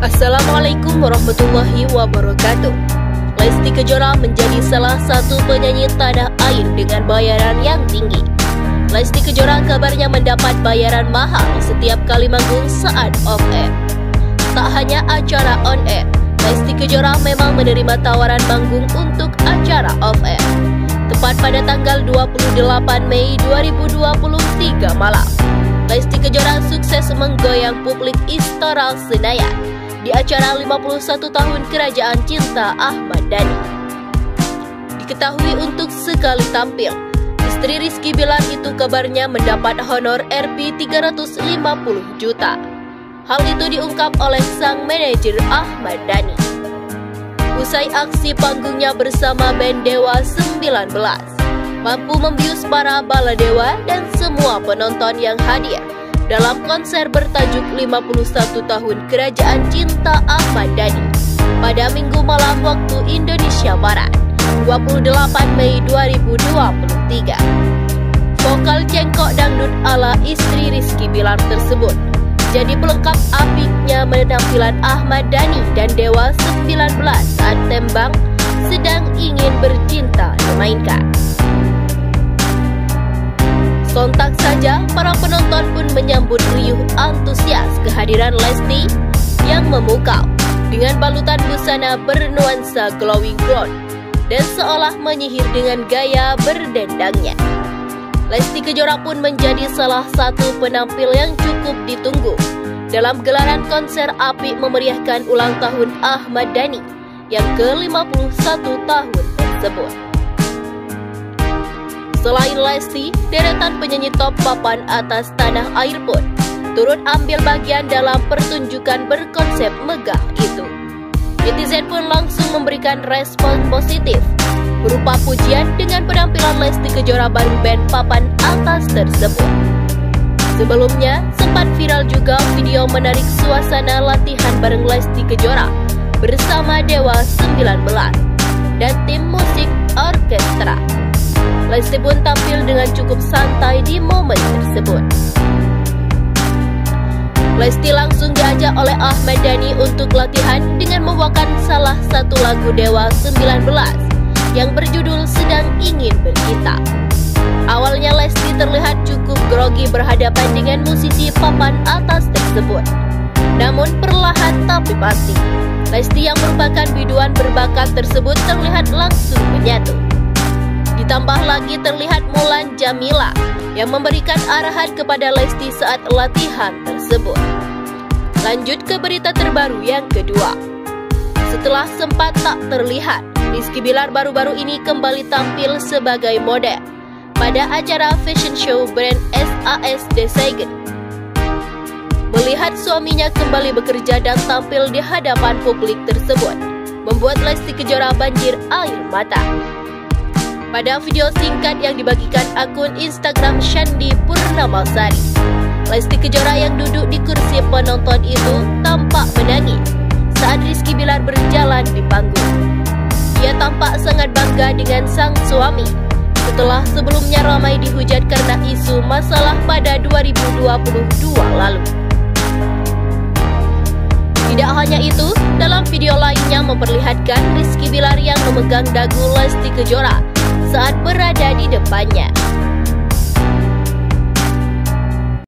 Assalamualaikum warahmatullahi wabarakatuh. Lesti Kejora menjadi salah satu penyanyi tanah air dengan bayaran yang tinggi. Lesti Kejora kabarnya mendapat bayaran mahal setiap kali manggung saat off air. Tak hanya acara on air, Lesti Kejora memang menerima tawaran manggung untuk acara off air. Tepat pada tanggal 28 Mei 2023 malam, Lesti Kejora sukses menggoyang publik Istora Senayan di acara 51 tahun Kerajaan Cinta Ahmad Dhani. Diketahui untuk sekali tampil, istri Rizky Bilar itu kabarnya mendapat honor Rp 350 juta. Hal itu diungkap oleh sang manajer Ahmad Dhani. Usai aksi panggungnya bersama band Dewa 19, mampu membius para baladewa dan semua penonton yang hadir dalam konser bertajuk 51 tahun Kerajaan Cinta Ahmad Dhani pada minggu malam waktu Indonesia Barat 28 Mei 2023. Vokal cengkok dangdut ala istri Rizky Bilar tersebut jadi pelengkap apiknya penampilan Ahmad Dhani dan Dewa 19 saat tembang menyambut riuh antusias kehadiran Lesti yang memukau dengan balutan busana bernuansa glowing blonde dan seolah menyihir dengan gaya berdendangnya. Lesti Kejora pun menjadi salah satu penampil yang cukup ditunggu dalam gelaran konser api memeriahkan ulang tahun Ahmad Dhani yang ke-51 tahun tersebut. Selain Lesti, deretan penyanyi top papan atas tanah air pun turut ambil bagian dalam pertunjukan berkonsep megah itu. Netizen pun langsung memberikan respon positif berupa pujian dengan penampilan Lesti Kejora baru band papan atas tersebut. Sebelumnya, sempat viral juga video menarik suasana latihan bareng Lesti Kejora bersama Dewa 19 dan tim. Lesti pun tampil dengan cukup santai di momen tersebut. Lesti langsung diajak oleh Ahmad Dhani untuk latihan dengan membawakan salah satu lagu Dewa 19 yang berjudul Sedang Ingin Berkita. Awalnya Lesti terlihat cukup grogi berhadapan dengan musisi papan atas tersebut. Namun perlahan tapi pasti, Lesti yang merupakan biduan berbakat tersebut terlihat langsung menyatu. Ditambah lagi terlihat Mulan Jamila yang memberikan arahan kepada Lesti saat latihan tersebut. Lanjut ke berita terbaru yang kedua. Setelah sempat tak terlihat, Rizky Bilar baru-baru ini kembali tampil sebagai model pada acara fashion show brand SAS Desagen. Melihat suaminya kembali bekerja dan tampil di hadapan publik tersebut, membuat Lesti Kejora banjir air mata. Pada video singkat yang dibagikan akun Instagram Shandi Purnamasari, Lesti Kejora yang duduk di kursi penonton itu tampak menangis saat Rizky Bilar berjalan di panggung. Ia tampak sangat bangga dengan sang suami setelah sebelumnya ramai dihujat karena isu masalah pada 2022 lalu. Tidak hanya itu, dalam video lainnya memperlihatkan Rizky Bilar yang memegang dagu Lesti Kejora saat berada di depannya.